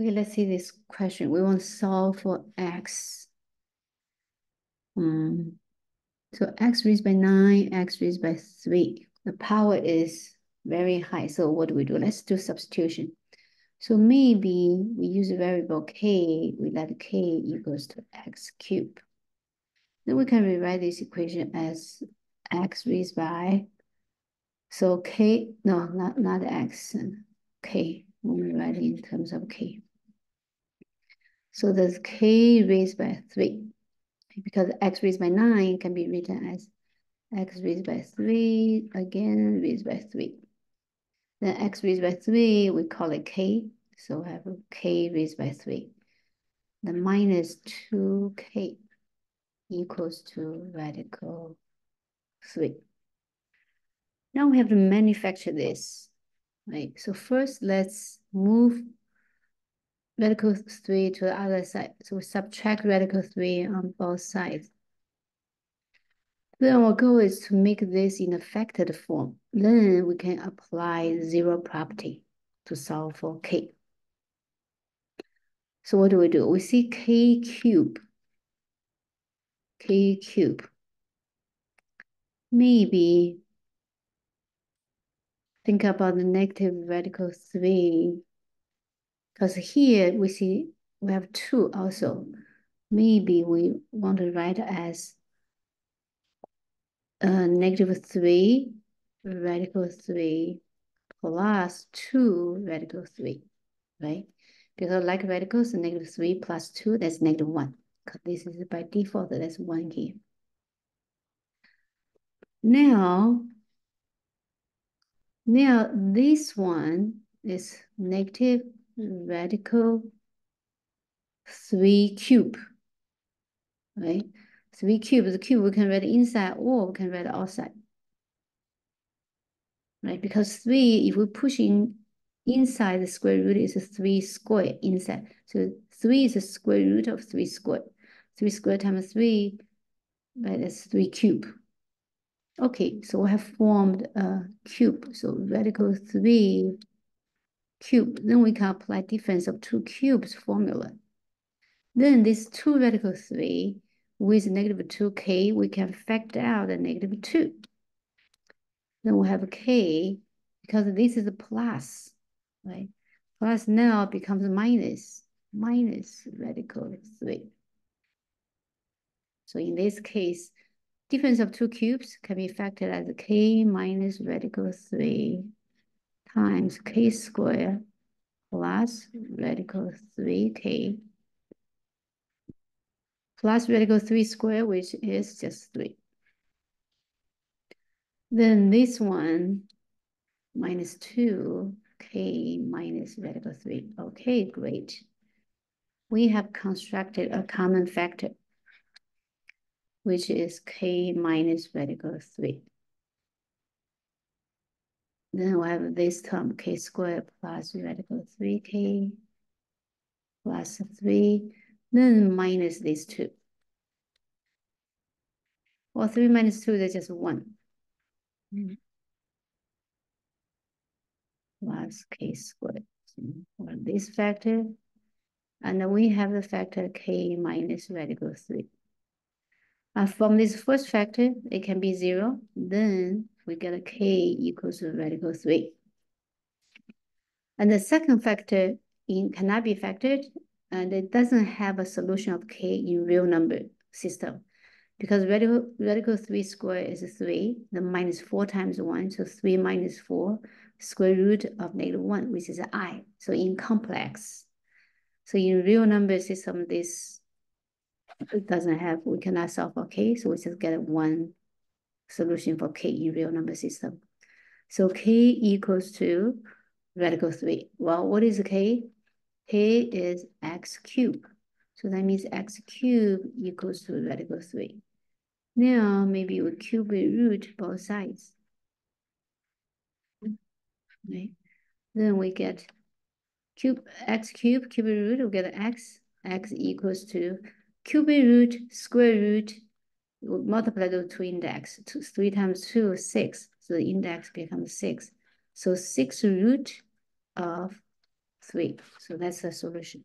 Okay, let's see this question. We want to solve for x. Um, so x raised by 9, x raised by 3. The power is very high. So what do we do? Let's do substitution. So maybe we use a variable k, we let k equals to x cubed. Then we can rewrite this equation as x raised by, so k, no, not, not x, k. We write it in terms of k. So there's k raised by 3, because x raised by 9 can be written as x raised by 3, again raised by 3. Then x raised by 3, we call it k, so I have k raised by 3. The minus 2k equals to radical 3. Now we have to manufacture this, right? So first, let's move radical 3 to the other side. So we subtract radical 3 on both sides. Then our goal is to make this in a factored form. Then we can apply zero property to solve for k. So what do we do? We see k cube k cube. Maybe think about the negative radical 3. Because here we see we have 2 also. Maybe we want to write as uh, negative 3 radical 3 plus 2 radical 3, right? Because like radicals, negative 3 plus 2, that's negative 1 Because this is by default, that's one here. Now, now this one is negative radical 3 cube, right? 3 cube, the cube we can write inside or we can write outside. Right, because 3, if we push in inside the square root is a 3 square inside. So 3 is the square root of 3 square. 3 squared times 3, right, that's 3 cube. Okay, so we have formed a cube. So radical 3 cube. Then we can apply difference of two cubes formula. Then this 2 radical 3 with negative 2k, we can factor out the negative 2. Then we have k, because this is a plus, right? Plus now becomes minus, minus radical 3. So in this case, difference of two cubes can be factored as k minus radical 3 times k squared plus radical 3k plus radical 3 squared, which is just 3. Then this one, minus 2k minus radical 3. Okay, great. We have constructed a common factor which is k minus radical 3. Then we have this term, k squared plus radical 3k plus 3, then minus these two. Well, 3 minus 2, that's just 1. Mm. Plus k squared. for this factor. And then we have the factor k minus radical 3. Uh, from this first factor, it can be zero. Then we get a k equals to radical 3. And the second factor in cannot be factored, and it doesn't have a solution of k in real number system. Because radical, radical 3 squared is 3, the minus 4 times 1, so 3 minus 4, square root of negative 1, which is i. So in complex. So in real number system, this doesn't have, we cannot solve for k, so we just get one solution for k in real number system. So k equals to radical 3. Well, what is k? k is x cubed. So that means x cubed equals to radical 3. Now, maybe we cube root both sides. Right? Then we get cube x cubed, cube root, we get x, x equals to cube root, square root, multiply the two index. Two, three times two, six. So the index becomes six. So six root of 3. So that's the solution.